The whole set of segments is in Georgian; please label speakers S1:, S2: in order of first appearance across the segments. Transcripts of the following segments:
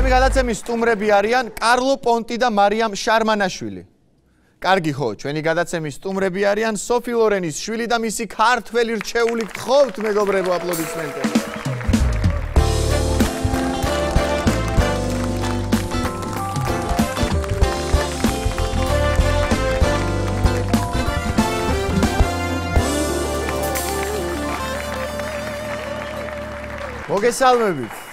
S1: ჩემი გადაცემის სტუმრები არიან კარლო პონტი და მარიამ შარმანაშვილი. კარგი ხო, ჩვენი გადაცემის სტუმრები არიან სოფი ლორენის შვილი და მისი ქართველი რჩეული გთხოვთ მეგობრებო აპლოდისმენტები. მოგესალმებით.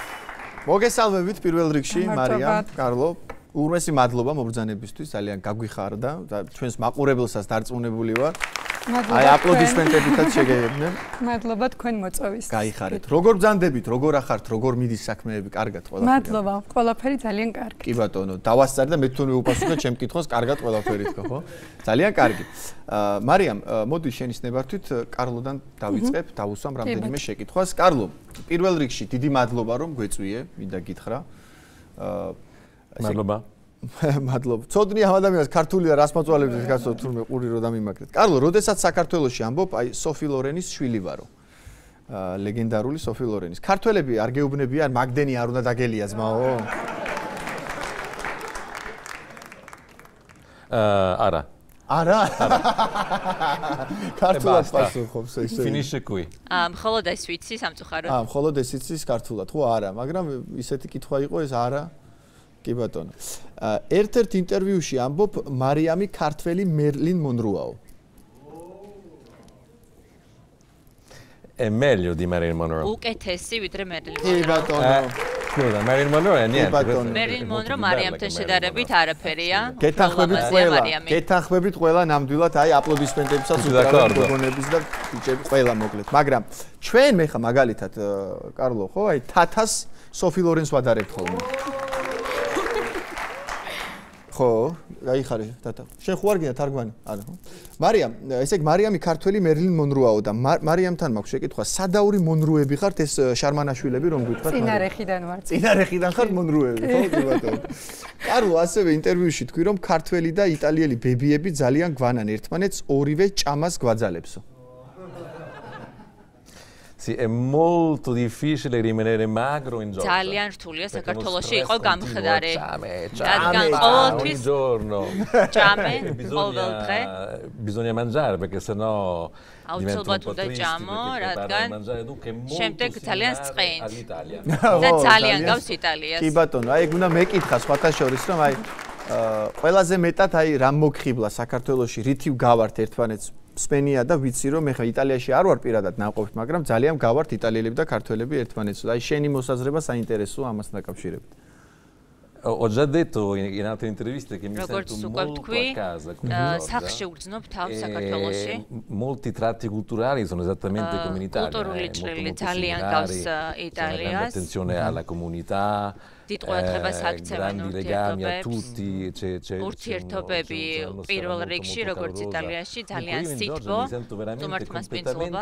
S1: მოგესალმებით პირველ რიგში მარიამ კარლო. ურმესი მადლობა მობრძანებისთვის ძალიან გაგვიხარდა. და ჩვენს მაყურებელსაც დარწმუნებული ვარ აი აპლოდისმენტებითაც შეგეებდნენ.
S2: მადლობა თქვენ მოწვევის.
S1: გაიხარეთ. როგორ ბრძანდებით, როგორ ახართ, როგორ მიდის საქმეები, კარგად ყველაფერი.
S2: მადლობა, ყველაფერი ძალიან კარგი.
S1: კი ბატონო, დავასწარ და მე თვითონ მეუპასუხე ჩემ კითხვას, კარგად ყველაფერი თქო, ხო? ძალიან კარგი. აა მარიამ, მოდი შენის ნებართვით კარლოდან დავიწყებ, დავუსვამ რამდენიმე შეკითხვას. კარლო, პირველ რიგში დიდი მადლობა რომ გვეწვიე, მინდა გითხრა.
S3: აა მადლობა.
S1: მადლობა. ცოდნი ამ ადამიანს ქართულია რას მოწვალებს გასო თურმე ყური რო დამიმაგრეთ. კარლო, როდესაც საქართველოში ამბობ, აი სოფი ლორენის შვილი ვარო. აა ლეგენდარული სოფი ლორენის. ქართველები არ გეუბნებიან, მაგდენი არ უნდა დაგელია ძმაო?
S3: აა არა.
S1: არა? ქართულად პასუხობს
S3: ესე. ფინიში კვი.
S4: აა მხოლოდ ეს ვიცი სამწუხაროდ.
S1: აა მხოლოდ ეს ვიცი ქართულად, ხო არა, მაგრამ ისეთი კითხვა იყო ეს არა. კი ბატონო. ერთ-ერთ ინტერვიუში ამბობ მარიამი ქართველი მერლინ მონროაო.
S3: e meglio di Marilyn Monroe.
S4: უკეთესი ვიდრე Marilyn Monroe.
S1: კი ბატონო.
S3: სკულა Marilyn Monroe niente.
S4: Marilyn Monroe მარიამთან შედარებით არაფერია.
S1: გეთანხმებით ყველა. გეთანხმებით ყველა ნამდვილად აი აპლოდისმენტებსაც უკრავენ გოგონების და ბიჭები ყველა მოკლედ. მაგრამ ჩვენ მე ხა მაგალითად კარლო ხო აი თათას სოფი ლორენს ვადარებთ ხოლმე. ხო, გაიხარე თათა. შენ ხო არ გინდა თარგმანი? არა ხო? მარიამ, ესე იგი მარიამი ქართველი მერლინ მონროაო და მარიამთან მაქვს შეკითხვა, სადაური მონროები ხართ ეს შარმანაშვილები რომ გითხრათ?
S2: წინარეხიდან ვარ.
S1: წინარეხიდან ხართ მონროები, ხო, ბატონო. კარლო, ასევე ინტერვიუში თქვი რომ ქართველი და იტალიელი ბებიები ძალიან გვანან ერთმანეთს ორივე ჭამას გვაძალებსო.
S3: Sì, è molto difficile rimanere magro in giorno.
S4: ძალიან რთულია საქართველოში იყო გამხდარი.
S3: რადგან ყოველთვის giorno.
S4: ჭამე, ყოველ დღე.
S3: Bisogna mangiare perché sennò
S4: აუცილებლად უნდა ჭამო, რადგან შემდეგ ძალიან წყენთ. და ძალიან გავს იტალიას.
S1: კი ბატონო, აი გუნა მეკითხა სხვათა შორის რომ აი ყველაზე მეტად აი რამ მოგხიბლა საქართველოში, რითი გავართ ერთმანეთს სპენია და ვიცი რომ მე ხა იტალიაში არ ვარ პირადად ნაყოფით, მაგრამ ძალიან გავართ იტალიელები და ქართველები ერთმანეთს. აი შენი მოსაზრება საინტერესოა ამასთან დაკავშირებით.
S3: Ho già detto in, in altre interviste che mi sento molto a casa.
S4: სახში უგრძნობ თავს საქართველოში.
S3: Molti tratti culturali sono esattamente come in Italia.
S4: კულტურული ჭრილი ძალიან გავს იტალიას.
S3: Attenzione alla comunità.
S4: დიდ ყურადღებას აქცევენ
S3: ურთიერთობებს.
S4: ურთიერთობები პირველ რიგში როგორც იტალიაში ძალიან სიტბო. თუმართ მას პინცლობა.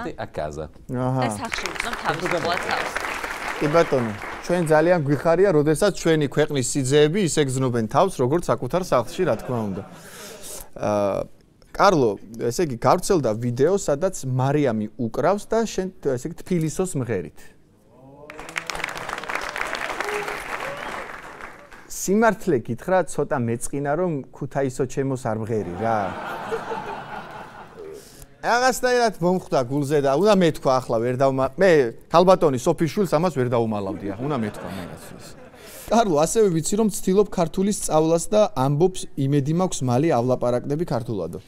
S4: და სახში უძნობ თავს.
S1: კი ბატონო, ჩვენ ძალიან გვიხარია, როდესაც ჩვენი ქვეყნის სიძეები ისე გზნობენ თავს, როგორც საკუთარ სახლში, რა თქმა უნდა. აა კარლო, ესე იგი გავრცელდა ვიდეო, სადაც მარიამი უკრავს და შენ ესე იგი თბილისოს მღერით. სიმართლე გითხრა ცოტა მეწყინა რომ ქუთაისო ჩემოს არ მღერი რა აღასნაირად მომხვდა გულზე და უნდა მეთქვა ახლა ვერ დავმა მე ქალბატონი სოფიშვილს ამას ვერ დაუმალავდი ახლა უნდა მეთქვა მაგას კარლო ასევე ვიცი რომ ცდილობ ქართული სწავლას და ამბობს იმედი მაქვს მალეავლაპარაკდები ქართულადო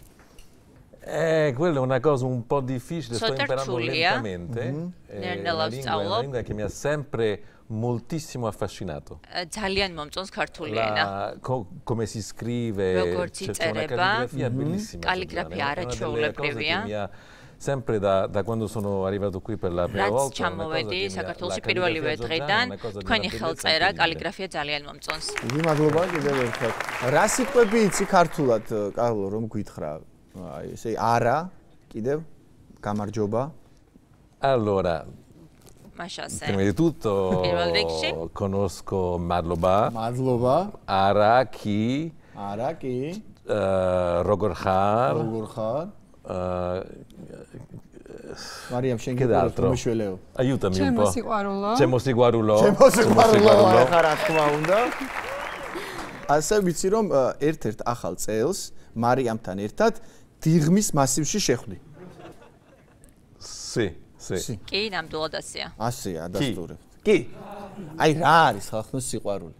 S3: Eh, quello è una cosa un po' difficile, sto imparando lentamente. Mm-hmm. Eh, la lingua è una lingua che mi ha sempre moltissimo affascinato.
S4: ძალიან მომწონს ქართული ენა.
S3: Come si scrive? C'è una calligrafia bellissima.
S4: კალიგრაფია არაჩვეულებრივია.
S3: sempre da da quando sono arrivato qui per la prima volta.
S4: რაც ჩამოვედი საქართველოში პირველივე დღიდან, თქვენი ხელწერა კალიგრაფია ძალიან მომწონს.
S1: დიდი მადლობა კიდევ ერთხელ. რა სიტყვები იცი ქართულად, კარლო, რომ გითხრა? აი ესე არა, კიდევ გამარჯობა.
S3: Allora,
S4: Mashase.
S3: Prima di tutto conosco Madloba.
S1: Madloba.
S3: Araki.
S1: Araki.
S3: Uh, Rogorkhar.
S1: Rogorkhar.
S3: Uh,
S1: მარიამ შენ გეტყვი მეშველეო.
S3: აიუტა
S2: მი პო. ჩემო სიყვარულო.
S3: ჩემო სიყვარულო.
S1: ჩემო სიყვარულო. ხა რა თქმა უნდა. ასე ვიცი რომ ერთ-ერთ ახალ წელს მარიამთან ერთად დიღმის მასივში შეხვდი.
S3: სი, სი.
S4: კი, ნამდვილად ასეა.
S1: ასეა, დასტურებ. კი. აი რა არის ხალხის სიყვარული?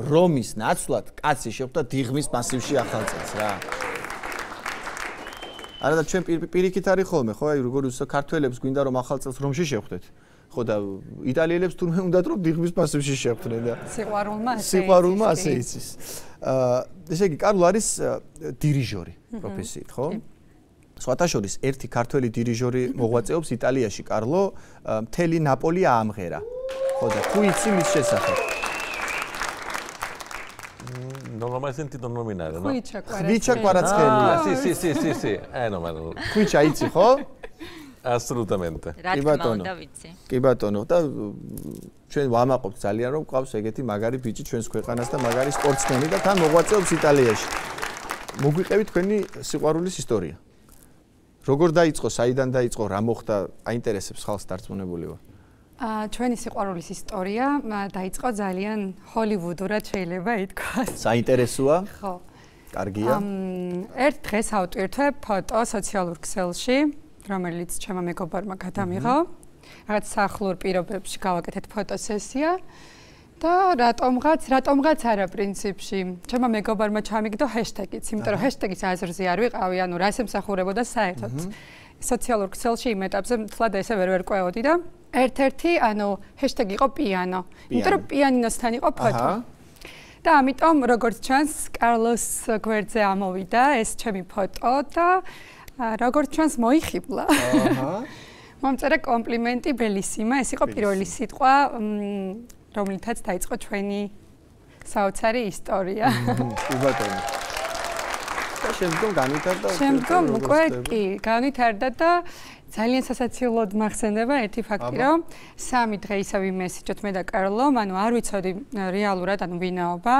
S1: რომის ნაცვლად კაცი შეხვდა დიღმის მასივში ახალ წელს რა. არა და ჩვენ პირიქით არის ხოლმე ხო აი როგორ უს ქართველებს გვინდა რომ ახალ წელს რომში შეხვდეთ ხო და იტალიელებს თურმე უნდათ რომ დიღმის პასივში შეხვდნენ და
S2: სიყვარულმა ასე
S1: სიყვარულმა ასე იცის აა ესე იგი კარლო არის დირიჟორი პროფესიით ხო სხვათა შორის ერთი ქართველი დირიჟორი მოღვაწეობს იტალიაში კარლო მთელი ნაპოლი აამღერა ხო და თუ იცი მის შესახებ
S3: non l'ho mai sentito nominare, no?
S2: Quicia Quarazzelli.
S1: Quicia Quarazzelli.
S3: Ah, sì, sì, sì, sì, sì. Eh, no, ma...
S1: Quicia იცი, ხო?
S3: Assolutamente.
S4: კი ბატონო.
S1: კი ბატონო. და ჩვენ ვამაყობთ ძალიან რომ ყავს ეგეთი მაგარი ბიჭი ჩვენს ქვეყანას და მაგარი სპორტსმენი და თან მოღვაწეობს იტალიაში. მოგვიყევი თქვენი სიყვარულის ისტორია. როგორ დაიწყო, საიდან დაიწყო, რა მოხდა, აინტერესებს ხალხს დარწმუნებული ვარ.
S2: აა ჩვენი სიყვარულის ისტორია დაიწყო ძალიან ჰოლივუდურად შეიძლება ითქვას.
S1: საინტერესოა?
S2: ხო.
S1: კარგია.
S2: ერთ დღეს ავტვირთვე ფოტო სოციალურ ქსელში, რომელიც ჩემო მეგობარმა გადამიღო. რაღაც სახლურ პირობებში გავაკეთეთ ფოტოსესია. და რატომღაც, რატომღაც არა პრინციპში. ჩემო მეგობარმა ჩამიგდო ჰეშტეგიც, იმიტომ რომ ჰეშტეგის აზრზე არ ვიყავი, ანუ რას ემსახურებოდა საერთოდ. სოციალურ ქსელში იმ ეტაპზე მთლად ესე ვერ ვერ ყვეოდი და ერთ-ერთი, ანუ ჰეშტეგი იყო პიანო. იმიტომ რომ პიანინოსთან იყო ფოტო. და ამიტომ როგორც ჩანს, კარლოს გვერდზე ამოვიდა ეს ჩემი ფოტო და როგორც ჩანს მოიხიბლა. აჰა. მომწერა კომპლიმენტი ბელისიმა, ეს იყო პირველი სიტყვა, რომლითაც დაიწყო ჩვენი საოცარი ისტორია.
S1: კი ბატონო. და შემდგომ განვითარდა
S2: შემდგომ უკვე კი, განვითარდა და ძალიან სასაცილოდ მახსენდება ერთი ფაქტი, რომ სამი დღე ისევ იმესიჯოთ მე და კარლო, ანუ არ ვიცოდი რეალურად, ანუ ვინაობა.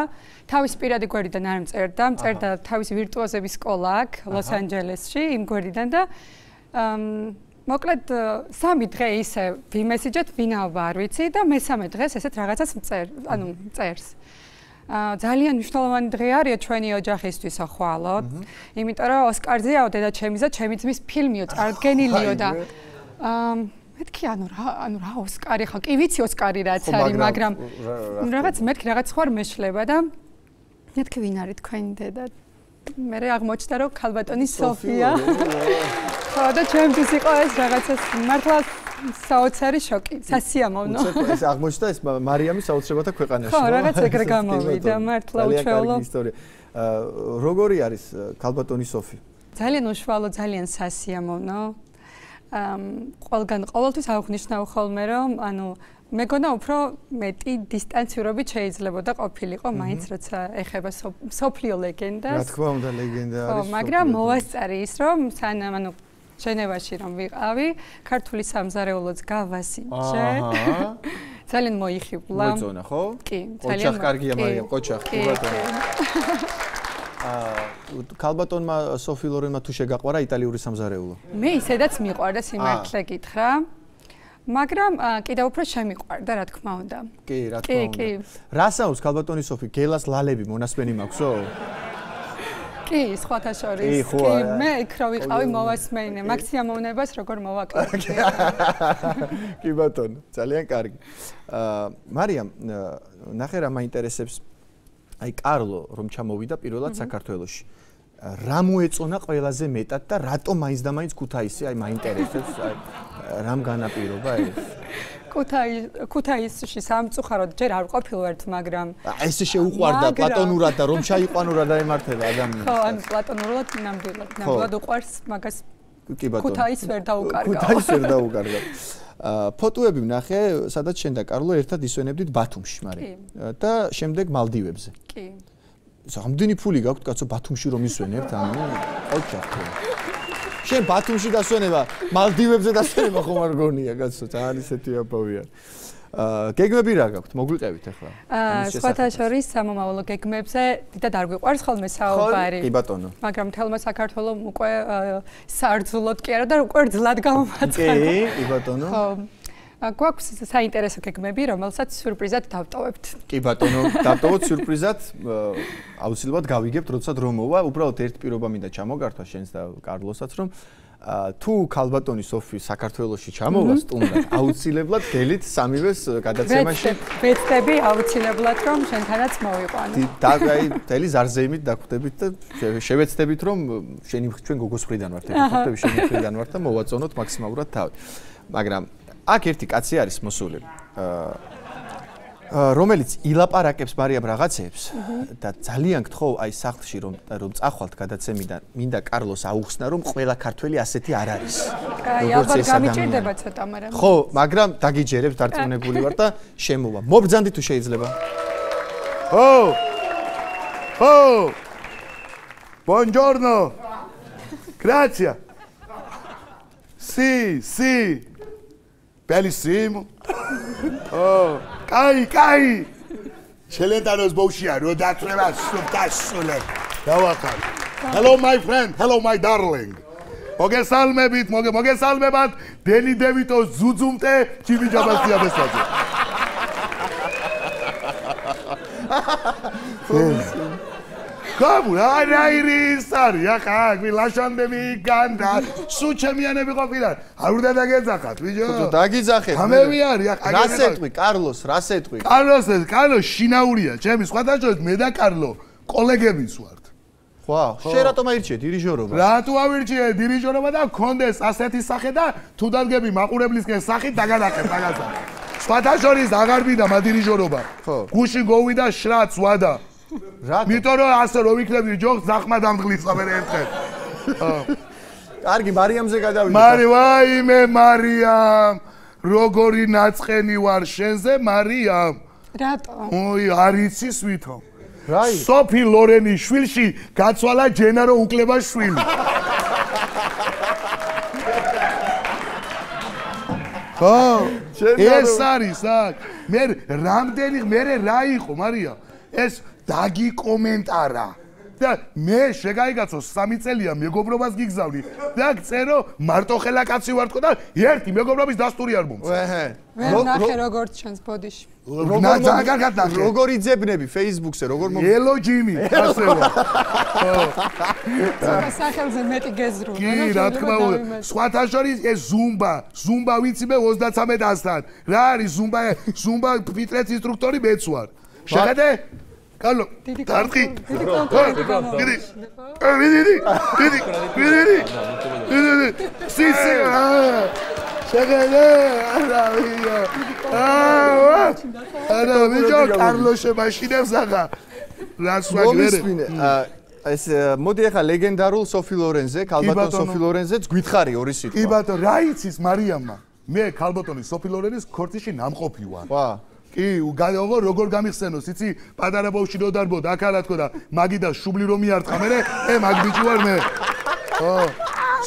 S2: თავის პირადი გვერდიდან არ მწერდა, მწერდა თავის ვირტუოზების სკოლა აქ ლოს-ანჯელესში, იმ გვერდიდან და ამ მოკლედ სამი დღე ისე ვიმესიჯეთ, ვინა ვარ ვიცი და მესამე დღეს ესეთ რაღაცას მწერ, ანუ მწერს. აა ძალიან მნიშვნელოვანი დღე არის ჩვენი ოჯახისთვისო ხვალო, იმიტომ რომ ოსკარზეაო დედა ჩემისა, ჩემი ძმის ფილმიო წარდგენილიო და აა მეთქი ანუ რა ანუ რა ოსკარი ხა კი ვიცი ოსკარი რაც არის მაგრამ რაღაც მეთქი რაღაც ხوار მეშლება და მეთქი ვინ არის თქვენი დედა? მე აღმოჩნდა რომ ქალბატონი სოფია. ხო და ჩემთვის იყო ეს რაღაცა მართლა საოცარი შოკი, სასიამოვნო.
S1: უცებ ეს აღმოჩნდა ეს მარიამის საოცრებათა ქვეყანაში.
S2: ხო, რაღაც ეგრე გამოვიდა, მართლა უჩვეულო.
S1: აა როგორი არის ქალბატონი სოფი?
S2: ძალიან უშუალო, ძალიან სასიამოვნო. აა ყველგან ყოველთვის აღნიშნავ ხოლმე რომ ანუ მეგონა უფრო მეტი დისტანციურობით შეიძლებოდა ყოფილიყო მაინც როცა ეხება სოფლიო ლეგენდას.
S1: რა თქმა უნდა ლეგენდა არის. ხო,
S2: მაგრამ მოასწარი ის რომ სანამ ანუ ჟენევაში რომ ვიყავი, ქართული სამზარეულოც გავასინჯე. აჰა. ძალიან მოიხიბლა.
S1: მოიწონა, ხო?
S2: კი, ძალიან.
S1: ოჩახ კარგია, მარიამ, ოჩახ, კი ბატონო. აა კალბატონმა სოფი ლორენმა თუ შეგაყვარა იტალიური სამზარეულო?
S2: მე ისედაც მიყვარდა სიმართლე გითხრა. მაგრამ კიდევ უფრო შემიყვარდა, რა თქმა უნდა.
S1: კი, რა თქმა უნდა. კი, კი. რასაუს კალბატონი სოფი, გელას ლალები მონასმენი მაქვსო?
S2: კი, სხვათა შორის. კი, მე იქ რა ვიყავი მოვასმენე, მაქსიმუმებას როგორ მოვაკლებ.
S1: კი ბატონო, ძალიან კარგი. აა მარიამ, ნახე რა მაინტერესებს აი კარლო რომ ჩამოვიდა პირველად საქართველოში. რა მოეწონა ყველაზე მეტად და რატომ მაინც და მაინც ქუთაისი აი მაინტერესებს აი რამ განაპირობა ეს?
S2: ქუთაი ქუთაისში სამწუხაროდ ჯერ არ ყოფილვართ, მაგრამ
S1: ეს შეუყვარდა პლატონურად და რომ ჩაიყვანურა და ემართება ადამიანს.
S2: ხო, ან პლატონურად ნამდვილად, ნამდვილად უყვარს მაგას.
S1: კი ბატონო.
S2: ქუთაის ვერ დაუკარგავ.
S1: ქუთაის ვერ დაუკარგავ. აა ფოტოები ვნახე, სადაც შენ და კარლო ერთად ისვენებდით ბათუმში, მაგრამ და შემდეგ მალდივებზე.
S2: კი.
S1: სამდენი ფული გაქვთ კაცო ბათუმში რომ ისვენებთ, ანუ ოჩახო. შენ ბათუმში დასვენება, მალდივებზე დასვენება ხომ არ გონია, კაცო, ძალიან ისეთი აპოვია.
S5: აა გეგმები რა გაქვთ? მოგვიყევით ახლა.
S2: აა სხვათა შორის სამომავლო გეგმებზე დიდად არ გვიყვარს ხოლმე საუბარი.
S5: კი ბატონო.
S2: მაგრამ თელმა საქართველოს უკვე სარძულოდ კი არა და უკვე ძლად გამომაწყდა.
S5: კი, კი ბატონო. ხო.
S2: გვაქვს საინტერესო გეგმები, რომელსაც სიურპრიზად დავტოვებთ.
S5: კი ბატონო, დავტოვოთ სიურპრიზად. აუცილებლად გავიგებთ, როდესაც რომ მოვა, უბრალოდ ერთ პირობა მინდა ჩამოგართვა შენს და კარლოსაც, რომ თუ ქალბატონი სოფი საქართველოსში ჩამოვა სტუნდად, აუცილებლად გელით სამივეს გადაცემაში
S2: ვეცდები აუცილებლად რომ შენთანაც მოვიყვანო.
S5: და აი თელი ზარზეიმით დაგვხდებით და შევეცდებით რომ შენი ჩვენ გოგოს ხრიდან ვართ, ეხლა შენი ხრიდან ვართ და მოვაწონოთ მაქსიმალურად თავი. მაგრამ აქ ერთი კაცი არის მოსული. რომელიც ილაპარაკებს მარიამ რაღაცეებს და ძალიან გთხოვ აი სახლში რომ რომ წახვალთ გადაცემიდან მინდა კარლოს აუხსნა რომ ყველა ქართველი ასეთი არ არის.
S2: აი ალბათ გამიჭირდება ცოტა მაგრამ
S5: ხო მაგრამ დაგიჯერებს დარწმუნებული ვარ და შემოვა. მობძანდი თუ შეიძლება? ო ო ბონჯორნო! გრაცია! სი სი ბელისიმო ო კაი, კაი. შელენტანოს ბოუშია, რო დაწრება სუბტასულე. დავახარ. Hello my friend, hello my darling. მოგესალმებით, მოგე მოგესალმებათ დენი დევიტოს ზუძუმტე ჩიმი ჯაბასია გამუ რა რა ის არის? ახლა აკვი ლაშანდები განდა სუ ჩემიანები ყოფილა არ უნდა დაგეძახათ ბიჭო ხო დაგიძახეთ გამები არის ახლა რა სეტყვი კარლოს რა სეტყვი კარლოს ეს კარლოს შინაურია. ჩემი სხვადასხვა მე და კარლო კოლეგებიც ვართ. ხო შენ რატომ აირჩიე დირიჟორობა? რატო ავირჩიე დირიჟორობა და კონდეს ასეთი სახე და თუ დადგები მაყურებლისკენ სახით დაგადახე რაღაცა სხვადასხვა აღარ მიდა მადირიჟორობა. ხო. გუში გოვიდა შრაც ვადა რა? მითო რომ ასე რომ ვიქნები ჯოხს ზახმა დამღლისა მე ერთხელ. კარგი, მარიამზე გადავიდე. მარი ვაიმე მარიამ. როგორი ნაწყენი ვარ შენზე მარიამ?
S2: რატო?
S5: ოი, არიცის ვითო. რაი? სოფი ლორენის შვილში გაცვალა ჯენარო უკლება შვილი. ხო, ეს არის აქ. მე რამდენი მე რა იყო მარია? ეს დაგიკომენტარა და მე შეგაიგაცო 3 წელია მეგობრობას გიგზავნი და წერო მარტო ხელა კაცი ვარ თქო და ერთი მეგობრობის დასტური არ მომწე.
S2: ეჰე. ვერ ნახე როგორც ჩანს ბოდიში.
S5: როგორი ძებნები Facebook-ზე როგორ მომ ელო ჯიმი ასეო.
S2: სახელზე მეტი გეზრუ.
S5: კი, რა თქმა უნდა. სხვათა შორის ეს ზუმბა, ზუმბა ვიცი მე 33-დან. რა არის ზუმბა? ზუმბა ფიტრეს ინსტრუქტორი მეც ვარ. შეხედე? კალო დარტყი. დიდი დიდი დიდი დიდი დიდი სი სი შეგელე არა ვიო. აა არა ვიო კარლოშე მაშინებს აღა რას ვაგერე ეს მოდი ახლა ლეგენდარულ სოფი ლორენზე, კალბატონ სოფი ლორენზეც გითხარი ორი სიტყვა. კი ბატონო, რა იცის მარიამა? მე კალბატონის სოფი ლორენის ქორწიში ნამყოფი ვარ. ვა. კი, უგალოვო როგორ გამიხსენოს, იცი? პატარა ბავშვი რო დარბოდა, აქ არა თქო და მაგი და შუბლი რომ მიარტყა მე, ე მაგ ბიჭი ვარ მე. ხო.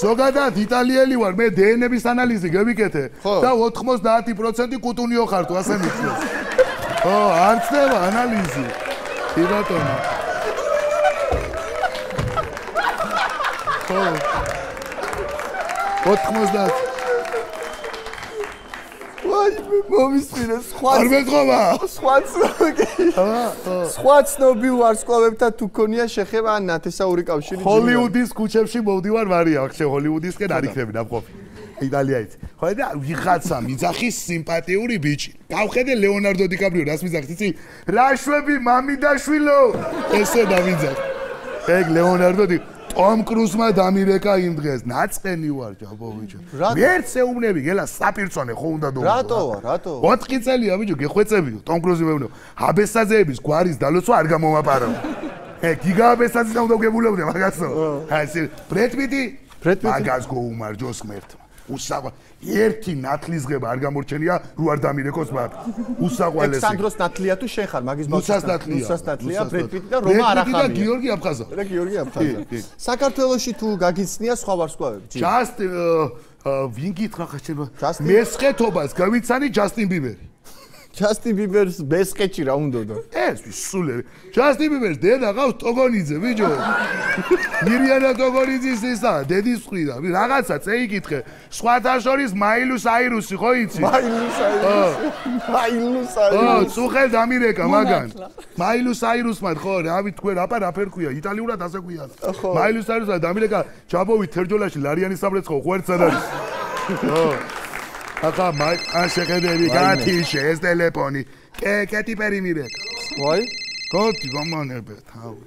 S5: ზოგადად იტალიელი ვარ, მე დნმ-ის ანალიზი გევიკეთე და 90% კუტუნიო ხარ თუ ასე მიცნობს. ხო, არ ცდება ანალიზი. კი ბატონო. ხო. 90 ვაიმე მომისმინე სხვა არ მეთქობა სხვა ცნობი. სხვა ცნობი ვარ სკოლებთან თუ ქონია შეხება ან ნათესაური კავშირი ჰოლივუდის ქუჩებში მოვდივარ მარია ხე ჰოლივუდისკენ არ იქნები ნამყოფი იტალიაიც ხო და ვიღაცა მიძახის სიმპათიური ბიჭი. გავხედე ლეონარდო დიკაპრიო რას მიძახს იცი? რაშვები მამი და შვილო ესე დავიძახ. ეგ ლეონარდო დიკაპრიო ტომ კრუზმა დამირეკა იმ დღეს. ნაწყენი ვარ ჯაბო ბიჭო მეც ეუბნები გელა საპირწონე ხო უნდა დო რატო რატო? 4 წელია ბიჭო გეხვეწებიო ტომ კრუზი მეუბნო აბესაძეების გვარის დალოცვა არ გამომაპარო. ე გიგაბესაძე უნდა გებულობდე მაგასო. აი ეს ბრედპიტი ბრედპიტი მაგას გოუმარჯოს მერტ უსავა ერთი ნათლისღება არ გამორჩენია რო არ დამირეკოს მაგ. უსაყვალესი ექსანდროს ნათლია თუ შენ ხარ მაგის ბავშვი უსას ნათლია უსას ნათლია ბრედპიტი და რომა არახამია? და გიორგი აფხაზა. და გიორგი აფხაზა. საქართველოსი თუ გაგიცნია სხვა ვარსკვლავები ჯასტ ვინ გითხრა ხა შეიძლება მესხეთობას გავიცანი ჯასტინ ბიბერი
S1: ჯასტინ ბიბერს ბესკეთში რა უნდა და?
S5: ეს სულები ჯასტინ ბიბერს დედა ყავს ტოგონიძე ბიჭო მირიანა ტოგონიძის ისა დედის ხვიდა. რაღაცა წეიკითხე. სხვათა შორის მაილუს აირუსი ხო იცი?
S1: მაილუს აირუსი მაილუს აირუსი
S5: ო წუხელ დამირეკა მაგან. მაილუს აირუსმა ხო რავი თქვენ აპა რა ფერ ქვია იტალიურად ასე ქვია მაილუს აირუსა დამირეკა ჯაბოვი თერჯოლაში ლარიანის სამრეცხო ხვერცად არის ო ახლა მაი ან შეხედები გათიშე ეს ტელეფონი. კე კეთი პერიმირე
S1: ვაი.
S5: გოთი გამანებე თავი.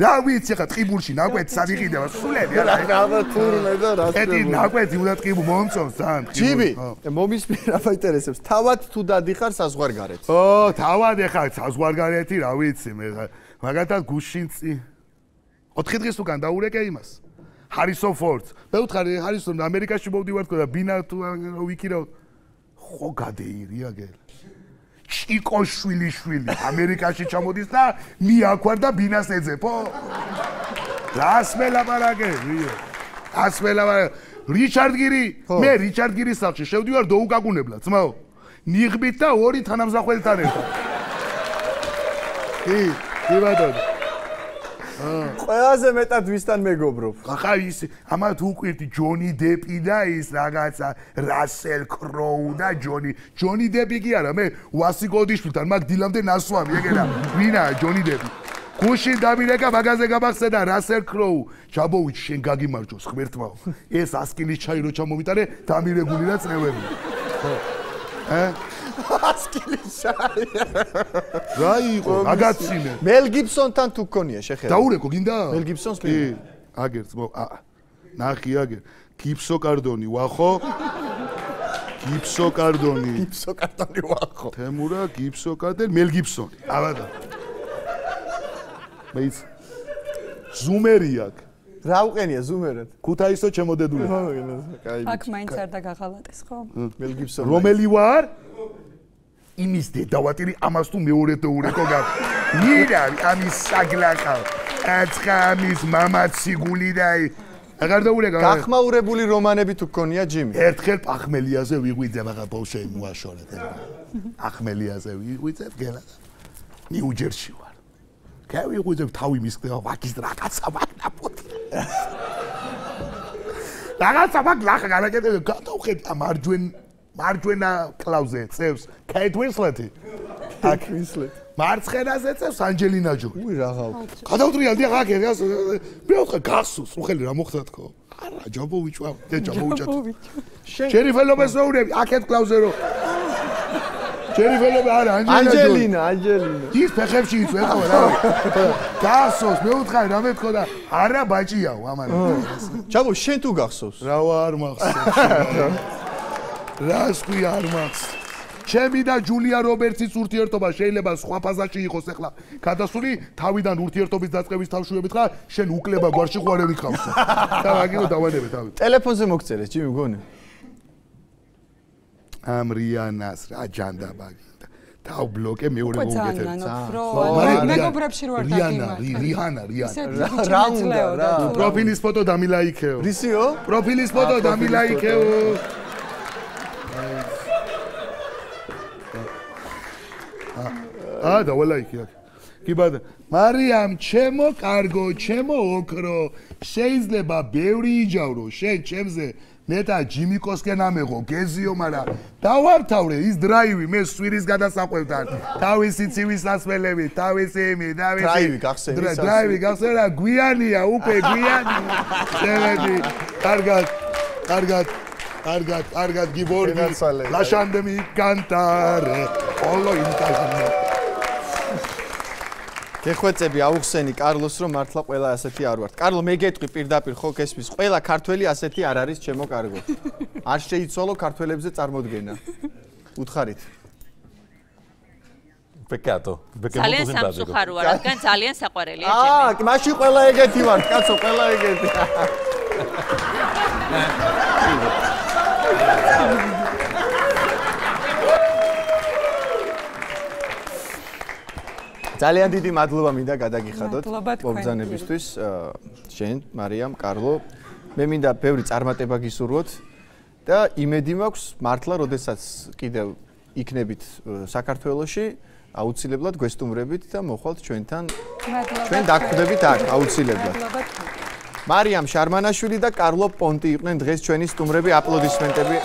S5: რა ვიცი ხა ტყიბულში ნაკვეთი სად იყიდება სულები
S1: რა რა თურმე და რა
S5: კეთი ნაკვეთი უნდა ტყიბუ მომწონს ძალიან
S1: ჯიბი მომისმენ რა ინტერესებს თავად თუ დადიხარ საზღვარგარეთ.
S5: ო თავად ეხარ საზღვარგარეთი რა ვიცი მე მაგათაც გუშინცი 4 დღის უკან დაურეკე იმას ჰარისონ ფორდს. მე ვთხარი ჰარისონ ამერიკაში მოვდივარ თქო და ბინა თუ ვიკირავ ხო გადეირია გელ. ჩიკო შვილი შვილი ამერიკაში ჩამოდის და მიაქვარ და ბინას ეძებო. რას მელაპარაკე? რას მელაპარაკე? რიჩარდ გირი, მე რიჩარდ გირის სახში შევდივარ დოუკაკუნებლად, ძმაო. ნიღბით და ორი თანამზახველთან ერთად. კი, კი ბატონო.
S1: ყველაზე მეტად ვისთან მეგობრობ?
S5: ახლა ის ამათ უკვირთი ჯონი დეპი და ის რაღაცა რასელ კროუ და ჯონი. ჯონი დეპი კი არა მე ვასი გოდიშვილთან მაგ დილამდე ნასვამი ეგენა. ვინა ჯონი დეპი. გუში დამირეკა მაგაზე გამახსენა რასელ კროუ. ჯაბოვიჩ შენ გაგიმარჯოს ღმერთმაო. ეს ასკილის ჩაი რო ჩამომიტარე დამირეგული და წნევები. ხო ჰა
S1: ასკილიშარი.
S5: რა იყო? აგაცინე.
S1: მელ გიბსონთან თუ გქონია შეხედა.
S5: დაურეკო გინდა?
S1: მელ გიბსონს კი.
S5: აგერც მო ა ნახი აგერ. გიბსო კარდონი ვახო. გიბსო კარდონი.
S1: გიბსო კარდონი ვახო.
S5: თემურა გიბსო კარდენ მელ გიბსონი. ავადა. მეც ზუმერი აქვს.
S1: რა უყენია ზუმერად?
S5: ქუთაისო ჩემოდედული.
S2: აქ მაინც არ დაგაღალატეს ხო?
S1: მელ გიბსონი.
S5: რომელი ვარ? იმის დედავატირი ამას თუ მეორე თეორიკო გა. ნირა ამის საგლაკა აცხა ამის მამაცი გული და აღარ დაურეკა
S1: გახმაურებული რომანები თუ გქონია ჯიმი?
S5: ერთხელ პახმელიაზე ვიღვიძე მაგა ბოლშე მოაშორეთ პახმელიაზე ვიღვიძე გელა. ნიუჯერსი ვარ. გავიღვიძე თავი მისკდება ვაკის რაღაცა ვაკნაპოთი რაღაცა ვაკ ლახა განაკეთე გადავხედა მარჯვენ მარჯვენა კლავზე წევს კეით ვინსლეტი.
S1: აკ ვინსლეტ.
S5: მარცხენაზე წევს ანჯელინა ჯოლი.
S1: უი რაღავ.
S5: გადავტრიალდი ახლა კერგას. მე ვთქვა გახსოვს, უხელი რა მოხდა თქო. არა, ჯობოვიჩ ვარ, დე ჯობოვიჩ. ჯერიფელობეს ვეურები, აკეთ კლავზე რო. ჯერიფელობე არა,
S1: ანჯელინა ანჯელინა, ანჯელინა.
S5: ის ფეხებში იწვეყო რა. გახსოვს, მე ვთქვა რა მე თქო და არა ბაჭიაო ამან.
S1: ჯაბო, შენ თუ გახსოვს?
S5: რა ვარ მახსოვს. რას ქვი არ მაქვს ჩემი და ჯულია რობერტსის ურთიერთობა შეიძლება სხვა ფაზაში იყოს ახლა გადასული თავიდან ურთიერთობის დაწყების თავშუებით ხა შენ უკლება გვარში ყვარები ხავს და მაგიო დავანებე თავი
S1: ტელეფონზე მოგწერე ჯიმი მგონი
S5: ამ რიანას რა ჯანდაბაგი და ბლოკე მეორე მოგეთებ.
S2: მეგობრებში რო არ დაგიმართ.
S5: რიანა, რიანა,
S1: რიანა. რა უნდა რა?
S5: პროფილის ფოტო დამილაიქეო.
S1: რისიო?
S5: პროფილის ფოტო დამილაიქეო. აა და ვალაიქი აქ კი ბადა მარიამ ჩემო კარგო ჩემო ოქრო შეიძლება ბევრი იჯავრო შენ ჩემზე მეტა ჯიმიკოსკენ ამეღო გეზიო მარა დავართავრე ის დრაივი მე სვირის გადასაყვევთან თავისი ცივის ასმელები თავისი იმი თავისი
S1: დრაივი გახსენე
S5: დრაივი გახსენე გვიანია უკვე გვიანი შევედი კარგად კარგად კარგად, კარგად გიბორგი. ლაშანდემი კანტარე. ოლო ინტაჟნო.
S1: გეხვეწები აუხსენი კარლოს რომ მართლა ყველა ასეთი არ ვართ. კარლო მე გეტყვი პირდაპირ ხო გესმის ყველა ქართველი ასეთი არ არის ჩემო კარგო. არ შეიცვალო ქართველებზე წარმოდგენა. უთხარით.
S3: პეკატო.
S4: ძალიან სამწუხარო ვარ, რადგან ძალიან საყვარელია ჩემი.
S1: აა, მაშინ ყველა ეგეთი ვარ, კაცო, ყველა ეგეთი. ძალიან დიდი მადლობა მინდა გადაგიხადოთ მოგზანებისთვის შენ მარიამ კარლო მე მინდა ბევრი წარმატება გისურვოთ და იმედი მაქვს მართლა როდესაც კიდევ იქნებით საქართველოში აუცილებლად გვესტუმრებით და მოხვალთ ჩვენთან. ჩვენ დაგხვდებით აქ აუცილებლად. მარიამ შარმანაშვილი და კარლო პონტი იყვნენ დღეს ჩვენი სტუმრები აპლოდისმენტები